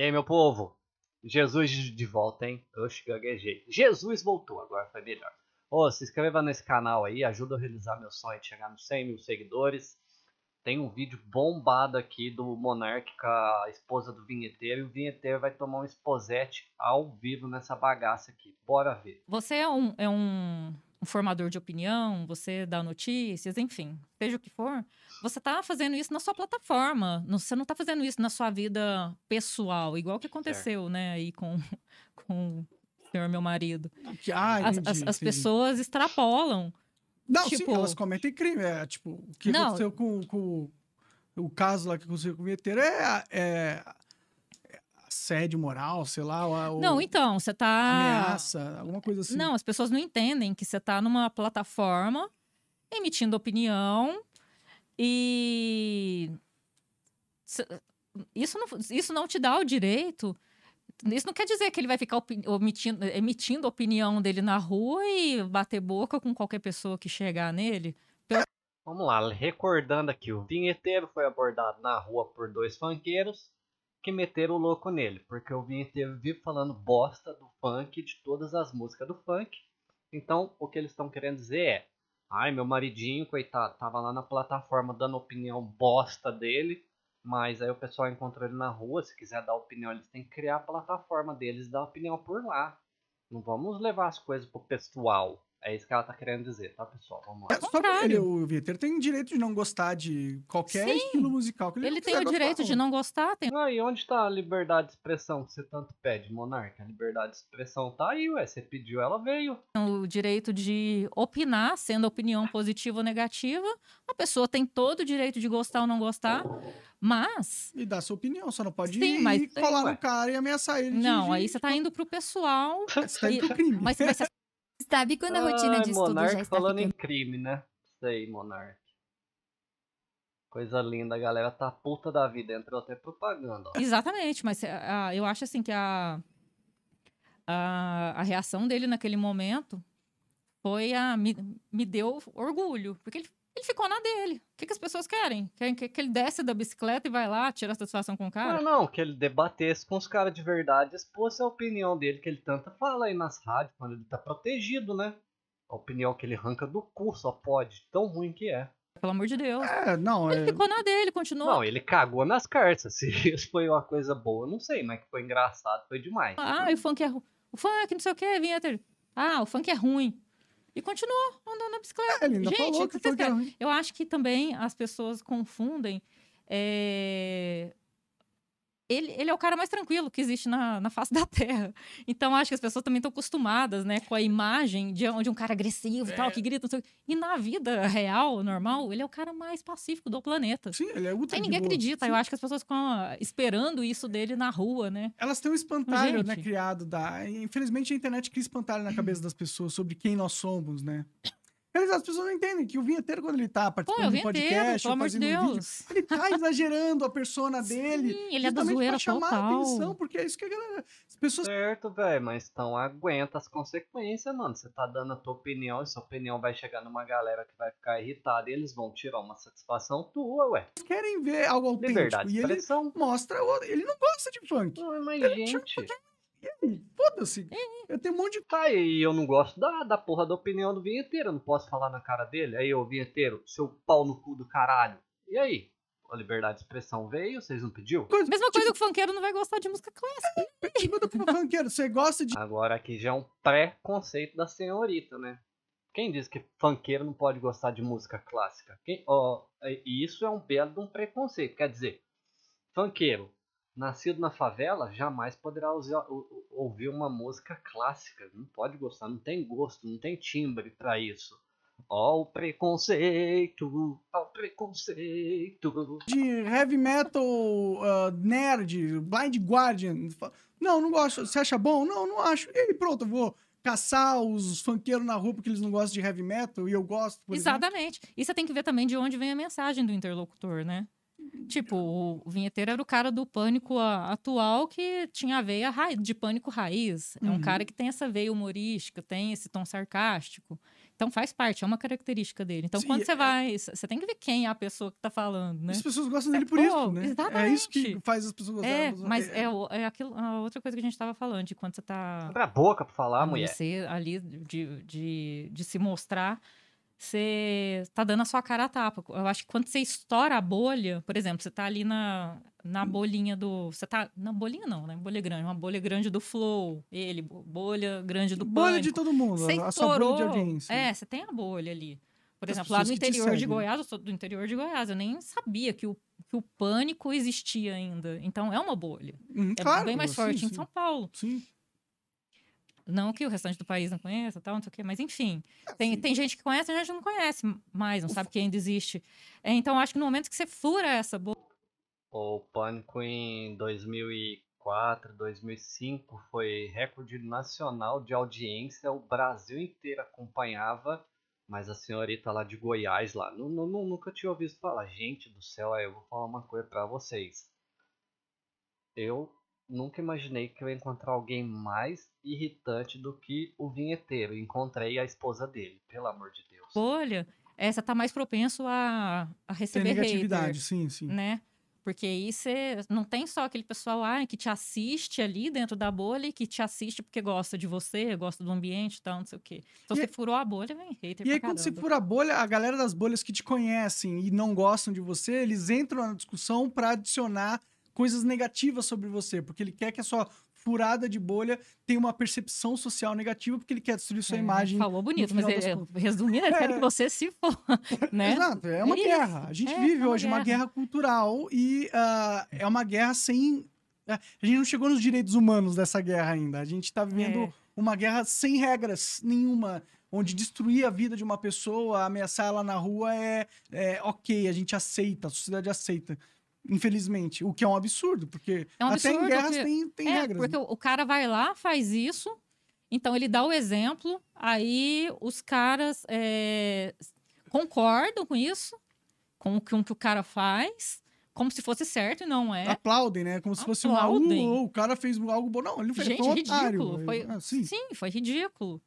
E aí, meu povo? Jesus de volta, hein? Oxe, gaguejei. Jesus voltou, agora foi melhor. Ô, se inscreva nesse canal aí, ajuda a realizar meu sonho de chegar nos 100 mil seguidores. Tem um vídeo bombado aqui do Monark com a esposa do vinheteiro. E o vinheteiro vai tomar um esposete ao vivo nessa bagaça aqui. Bora ver. Você é um, é um, um formador de opinião, você dá notícias, enfim, seja o que for. Você está fazendo isso na sua plataforma. Você não está fazendo isso na sua vida pessoal, igual que aconteceu, certo. né, aí com, com o senhor, meu marido. Ah, entendi, as, as, as pessoas extrapolam. Não, tipo... sim, elas cometem crime. É, tipo, o que não. aconteceu com, com o caso lá que aconteceu com o é, é assédio moral, sei lá. O, não, então, você tá. Ameaça, alguma coisa assim. Não, as pessoas não entendem que você tá numa plataforma emitindo opinião e. Isso não, isso não te dá o direito isso não quer dizer que ele vai ficar omitindo, emitindo a opinião dele na rua e bater boca com qualquer pessoa que chegar nele. Vamos lá, recordando aqui, o vinheteiro foi abordado na rua por dois funkeiros que meteram o louco nele, porque o vinheteiro vive falando bosta do funk, de todas as músicas do funk. Então, o que eles estão querendo dizer é: ai, meu maridinho, coitado, tava lá na plataforma dando opinião bosta dele, mas aí o pessoal encontrou ele na rua, se quiser dar opinião, eles têm que criar a plataforma deles e dar opinião por lá. Não vamos levar as coisas pro pessoal. É isso que ela tá querendo dizer, tá, pessoal? Vamos lá. É, só ele, o Vitor tem direito de não gostar de qualquer Sim, estilo musical que ele Ele tem o direito de não gostar. Tem... Ah, e onde tá a liberdade de expressão que você tanto pede, Monarca? A liberdade de expressão tá aí, ué. Você pediu, ela veio. O direito de opinar, sendo opinião positiva ou negativa. A pessoa tem todo o direito de gostar ou não gostar. Mas. E dar sua opinião, só não pode Sim, ir mas... colar no cara e ameaçar ele. Não, de, aí você tá indo pro pessoal. Você tá indo pro crime. Mas, mas você Sabe quando a rotina Ai, de estudo Monark já está falando ficando... em crime, né? Isso aí, Monark. Coisa linda, a galera tá puta da vida, entrou até propaganda. Ó. Exatamente, mas uh, eu acho assim que a, a, a reação dele naquele momento foi a. Me, me deu orgulho, porque ele ele ficou na dele. O que, que as pessoas querem? Querem que, que, ele desce da bicicleta e vai lá, tira a satisfação com o cara? Não, não, que ele debatesse com os caras de verdade, expôs a opinião dele, que ele tanto fala aí nas rádios, quando ele tá protegido, né? A opinião que ele arranca do cu, só pode, tão ruim que é. Pelo amor de Deus. É, não, ele é... ficou na dele, continuou. Não, ele cagou nas cartas. Se isso foi uma coisa boa, não sei, mas que foi engraçado, foi demais. Ah, o funk é ruim. O funk, não sei o que, vinha ter. Ah, o funk é ruim. E continuou andando na bicicleta. É, ele ainda Gente, falou que foi que. Eu acho que também as pessoas confundem. É... Ele, ele é o cara mais tranquilo que existe na, na face da Terra. Então, acho que as pessoas também estão acostumadas, né, com a imagem de, de um cara agressivo e tal, É. que grita. não sei. E na vida real, normal, ele é o cara mais pacífico do planeta. Sim, ele é ultra Aí ninguém boa. acredita. Sim. Eu acho que as pessoas ficam ah, esperando isso dele na rua, né? Elas têm um espantalho, Gente. né, criado da... Infelizmente, a internet cria espantalho na cabeça das pessoas sobre quem nós somos, né? Eles, as pessoas não entendem que o vinheteiro, quando ele tá Pô, participando eu de vi podcast, pelo amor de fazendo um vídeo, Deus. ele tá exagerando a persona dele. Sim, ele é da zoeira pra chamar a total. atenção, porque é isso que a galera... As pessoas Certo, velho, mas então aguenta as consequências, mano. Você tá dando a tua opinião, e sua opinião vai chegar numa galera que vai ficar irritada e eles vão tirar uma satisfação tua, ué. querem ver algo autêntico. Liberdade de E ele mostra... o- Ele não gosta de funk. Não, mas Ele gente. E aí, foda-se. Eu tenho um monte de... Tá, e eu não gosto da, da porra da opinião do vinheteiro, eu não posso falar na cara dele. Aí, ô vinheteiro, seu pau no cu do caralho. E aí? A liberdade de expressão veio, vocês não pediu? Coisa, Mesma coisa que o funkeiro não vai gostar de música clássica. Pergunta pro funkeiro, você gosta de... Agora aqui já é um pré-conceito da senhorita, né? Quem diz que funkeiro não pode gostar de música clássica? Quem, ó, e isso é um belo de um preconceito. Quer dizer, funkeiro, nascido na favela, jamais poderá usar- ouvir uma música clássica. Não pode gostar, não tem gosto, não tem timbre pra isso. Ó o preconceito, ó o preconceito. de heavy metal ah, nerd, Blind Guardian. Não, não gosto. Você acha bom? Não, não acho. E pronto, eu vou caçar os funkeiros na rua porque eles não gostam de heavy metal e eu gosto, por exemplo. Exatamente. E você tem que ver também de onde vem a mensagem do interlocutor, né? Tipo, o vinheteiro era o cara do pânico atual que tinha a veia ra- de pânico raiz. É um Uhum. cara que tem essa veia humorística, tem esse tom sarcástico. Então faz parte, é uma característica dele. Então Sim, quando você é- vai, c- você tem que ver quem é a pessoa que tá falando, né? As pessoas gostam É, dele por pô, isso, né? É isso que exatamente. faz as pessoas gostarem. É, mas é, o- é aquilo, a outra coisa que a gente tava falando, de quando você tá Abre a boca pra falar, mulher. você ali de, de, de se mostrar, você tá dando a sua cara a tapa. Eu acho que quando você estoura a bolha, por exemplo, você tá ali na, na bolinha do. Você tá. Na bolinha não, né? Bolha grande. Uma bolha grande do Flow. Ele, bo- bolha grande do bolha de Pânico. todo mundo, Você a sua bolha de estourou. audiência. É, você tem a bolha ali. Por Das exemplo, lá no interior de. Goiás, eu sou do interior de Goiás, eu nem sabia que o, que o pânico existia ainda. Então é uma bolha. Uhum, É claro, bem mais sim, forte em sim, São Paulo. Sim. Não que o restante do país não conheça, tal, não sei o quê, mas enfim. Tem, sim. tem gente que conhece e gente que não conhece mais, não sabe que ainda existe. É, então, acho que no momento que você fura essa bolha, O Pânico em 2004, 2005 foi recorde nacional de audiência. O Brasil inteiro acompanhava, mas a senhorita lá de Goiás, lá, nu- nu- nunca tinha ouvido falar. Gente do céu, aí eu vou falar uma coisa pra vocês. Eu nunca imaginei que eu ia encontrar alguém mais irritante do que o vinheteiro. Encontrei a esposa dele, pelo amor de Deus. bolha é, você tá mais propenso a, a Tem receber negatividade, hater, sim, sim. né? Porque aí você não tem só aquele pessoal ah, que te assiste ali dentro da bolha e que te assiste porque gosta de você, gosta do ambiente e tal, não sei o quê. Então E você aí- furou a bolha, vem hater E aí, pra quando você caramba. fura a bolha, a galera das bolhas que te conhecem e não gostam de você, eles entram na discussão pra adicionar coisas negativas sobre você, porque ele quer que a sua furada de bolha tenha uma percepção social negativa, porque ele quer destruir sua É, imagem. Falou bonito, mas ele, contas. resumindo, ele quer É. que você se for, né? Exato, é uma É guerra. A gente é, vive é uma hoje uma guerra. guerra cultural e ah, é uma guerra sem. A gente não chegou nos direitos humanos dessa guerra ainda. A gente tá vivendo É. uma guerra sem regras nenhuma, onde destruir a vida de uma pessoa, ameaçar ela na rua é, é ok, a gente aceita, a sociedade aceita. Infelizmente, o que é um absurdo, porque É um até em absurdo, guerras porque- tem, tem é, regras. porque né? o, cara vai lá, faz isso, então ele dá o exemplo, aí os caras é, concordam com isso, com o que, com o que o cara faz, como se fosse certo e não é. Aplaudem, né? Como se fosse uma. Uh, o cara fez algo bom. Não, ele fez Gente, foi um otário. ridículo. Foi, Ah, sim. sim. foi ridículo.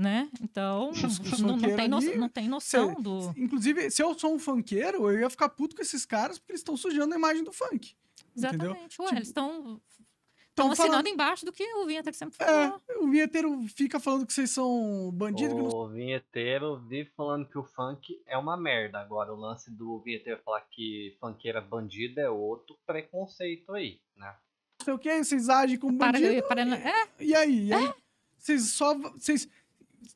Né? Então, Os- os não, não tem no- ali, não tem noção do. Inclusive, se eu sou um funkeiro, eu ia ficar puto com esses caras porque eles estão sujando a imagem do funk. entendeu? Exatamente. Ué, Tipo, eles estão Estão assinando falando. embaixo do que o Vinheteiro sempre falou. É, o vinheteiro fica falando que vocês são bandidos. que não- O vinheteiro vive falando que o funk é uma merda. Agora, o lance do vinheteiro falar que funkeiro é bandido é outro preconceito aí, né? Não sei o que, vocês agem como Para, bandido. para, é, E aí? E aí? Vocês só. Vocês.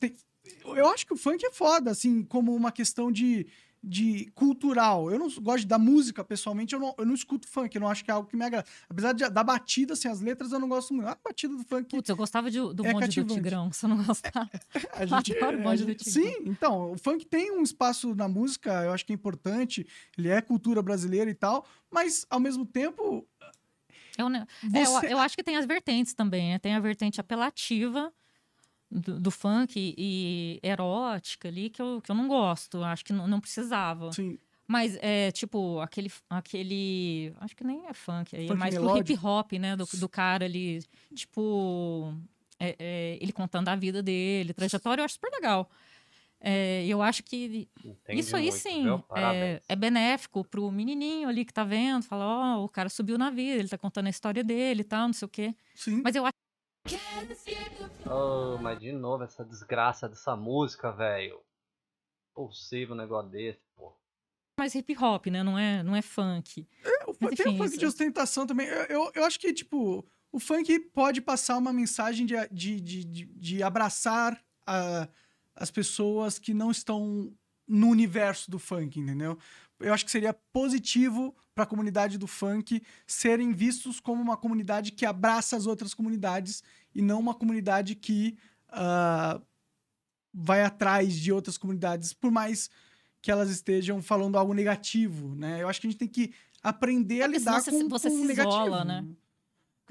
Tem- Eu acho que o funk é foda, assim, como uma questão de, de cultural. Eu não gosto da música, pessoalmente, eu não, eu não escuto funk, eu não acho que é algo que me agrada. Apesar de, da batida, assim, as letras eu não gosto muito. A batida do funk. Putz, eu gostava de- do É bonde do Tigrão, você não gostava. A gente, Adoro o bonde do Tigrão. sim, então, o funk tem um espaço na música, eu acho que é importante, ele é cultura brasileira e tal, mas ao mesmo tempo, Eu, né, é, eu, você. eu acho que tem as vertentes também, né? Tem a vertente apelativa do, do funk e, erótica ali, que eu, que eu não gosto. Acho que não, não precisava. assim, Mas é tipo aquele. aquele acho que nem é funk, aí é Funk mais pro hip hop, né? Do, do cara ali. Tipo. é- é, ele contando a vida dele, trajetória, eu acho super legal. É, eu acho que Entende isso aí muito, sim é, é benéfico pro menininho ali que tá vendo, fala, ó, o cara subiu na vida, ele tá contando a história dele e tal, não sei o quê. sim. Mas eu acho Oh, mas de novo essa desgraça dessa música, velho. Possível um negócio desse, pô. mais hip hop, né? Não é, não é funk. O Mas fun- tem o enfim, funk isso- de ostentação também. Eu, eu, eu acho que, tipo, o funk pode passar uma mensagem de, de, de, de, de abraçar a- as pessoas que não estão no universo do funk, entendeu? Eu acho que seria positivo para a comunidade do funk serem vistos como uma comunidade que abraça as outras comunidades e não uma comunidade que ah, vai atrás de outras comunidades, por mais que elas estejam falando algo negativo, né? Eu acho que a gente tem que aprender a lidar com, você- você com se negativo. isola, né?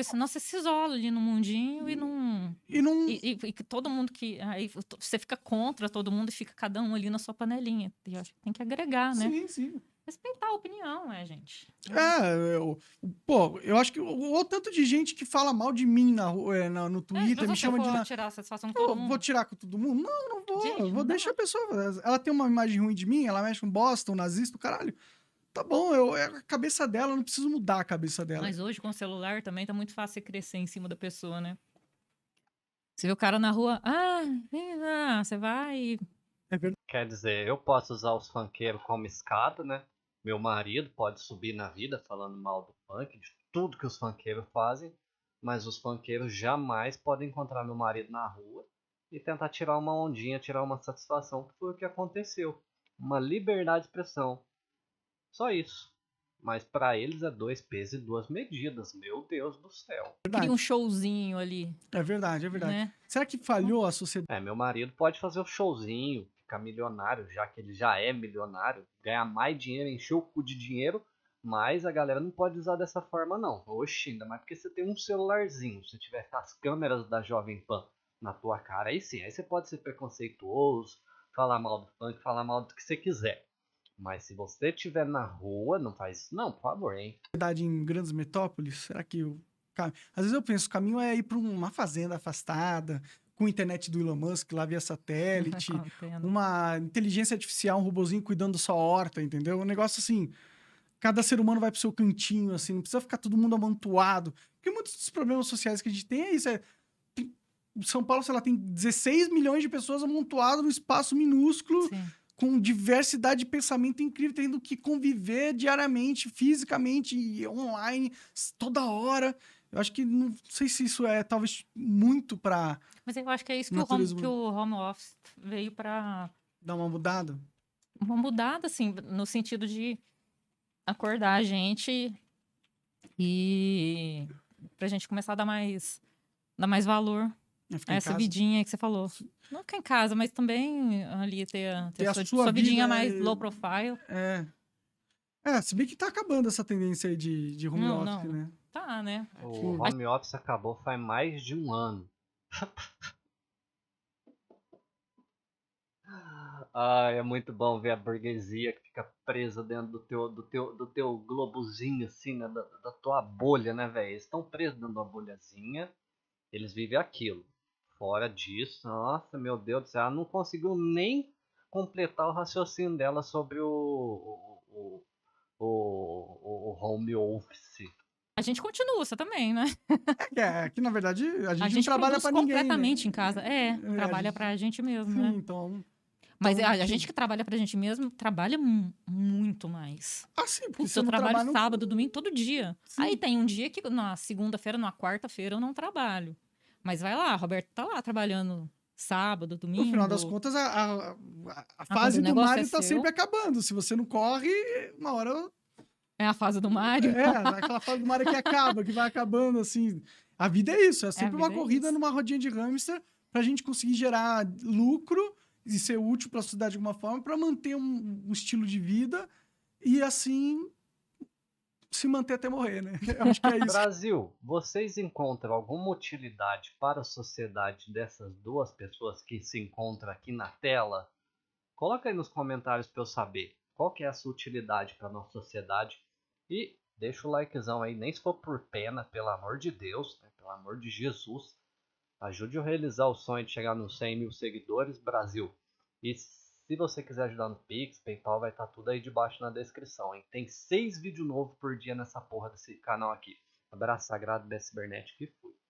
Porque senão você se isola ali no mundinho e não. E não... E, e- e que todo mundo que. Aí você fica contra todo mundo e fica cada um ali na sua panelinha. E eu acho que tem que agregar, né? Sim, sim. Respeitar a opinião, é, gente. É, eu, pô, eu acho que o, o tanto de gente que fala mal de mim na, é, na- no É, Twitter, se me chama de. tirar a satisfação com Eu todo mundo. vou tirar com todo mundo? Não, não vou. Gente, não vou dá. deixar a pessoa. Ela tem uma imagem ruim de mim, ela mexe com bosta, um nazista, o caralho. Tá bom, eu, é a cabeça dela, eu não preciso mudar a cabeça dela. Mas hoje, com o celular, também tá muito fácil você crescer em cima da pessoa, né? Você vê o cara na rua, ah, lá, você vai. É verdade. Quer dizer, eu posso usar os funkeiros como escada, né? Meu marido pode subir na vida falando mal do funk, de tudo que os funkeiros fazem, mas os funkeiros jamais podem encontrar meu marido na rua e tentar tirar uma ondinha, tirar uma satisfação, que foi o que aconteceu. Uma liberdade de expressão. Só isso. Mas pra eles é dois pesos e duas medidas. Meu Deus do céu. Cria um showzinho ali, É verdade, é verdade. né? Será que falhou a sociedade? É, meu marido pode fazer o showzinho, ficar milionário, já que ele já é milionário, ganhar mais dinheiro, encher o cu de dinheiro, mas a galera não pode usar dessa forma não. Oxi, ainda mais porque você tem um celularzinho, se tiver as câmeras da Jovem Pan na tua cara, aí sim, aí você pode ser preconceituoso, falar mal do funk, falar mal do que você quiser. Mas se você estiver na rua, não faz isso não, por favor, hein? em grandes metrópoles? Será que o Às vezes eu penso, o caminho é ir pra uma fazenda afastada, com internet do Elon Musk lá via satélite, uma inteligência artificial, um robozinho cuidando da sua horta, entendeu? Um negócio assim. Cada ser humano vai pro seu cantinho, assim, não precisa ficar todo mundo amontoado. Porque muitos dos problemas sociais que a gente tem é isso. É... tem- São Paulo, sei lá, tem 16 milhões de pessoas amontoadas num espaço minúsculo, Sim. Com diversidade de pensamento incrível, tendo que conviver diariamente, fisicamente e online, toda hora. Eu acho que não sei se isso é talvez muito pra Mas eu acho que é isso que o, home, que o home office veio pra dar uma mudada. uma mudada, assim, no sentido de acordar a gente e pra gente começar a dar mais, dar mais valor em essa vidinha que você falou. Não ficar em casa, mas também ali ter, a- ter Ter a a sua, sua sua vidinha mais e- low profile. É. É, se bem que tá acabando essa tendência aí de, de home Não, office, não. né? Tá, né? O Sim. home office acabou faz mais de um ano. Ai, é muito bom ver a burguesia que fica presa dentro do teu, do teu, do teu globozinho, assim, né? Da, da tua bolha, né, velho? Eles estão presos dentro de uma bolhazinha, eles vivem aquilo. Fora disso, nossa, meu Deus do céu, ela não conseguiu nem completar o raciocínio dela sobre o, o, o, o, o home office. A gente continua, você também, né? É, é que na verdade a gente, A não gente trabalha pra ninguém. né? completamente em casa. É, a trabalha gente- pra gente mesmo, Sim, né? então. Mas então, a, a sim. gente que trabalha pra gente mesmo trabalha mu- muito mais. Ah, sim, porque você eu não trabalho trabalha. sábado, domingo, todo dia. Sim. Aí tem um dia que na segunda-feira, na quarta-feira eu não trabalho. Mas vai lá, Roberto tá lá trabalhando sábado, domingo. No final das contas, a, a, a- a fase do Mario é tá seu- sempre acabando. Se você não corre, uma hora. É a fase do Mário. É, aquela fase do Mario que acaba, que vai acabando assim. A vida é isso, é sempre uma vida é corrida isso. numa rodinha de hamster pra gente conseguir gerar lucro e ser útil pra sociedade de alguma forma, pra manter um, um estilo de vida e assim se manter até morrer, né? Eu acho que é isso. Brasil, vocês encontram alguma utilidade para a sociedade dessas duas pessoas que se encontram aqui na tela? Coloca aí nos comentários para eu saber qual que é a sua utilidade para nossa sociedade e deixa o likezão aí, nem se for por pena, pelo amor de Deus, né? pelo amor de Jesus. Ajude eu a realizar o sonho de chegar nos 100 mil seguidores, Brasil. E se você quiser ajudar no Pix, PayPal, vai estar tudo aí debaixo na descrição, hein? Tem seis vídeos novos por dia nessa porra desse canal aqui. Abraço sagrado da Cibernética e fui.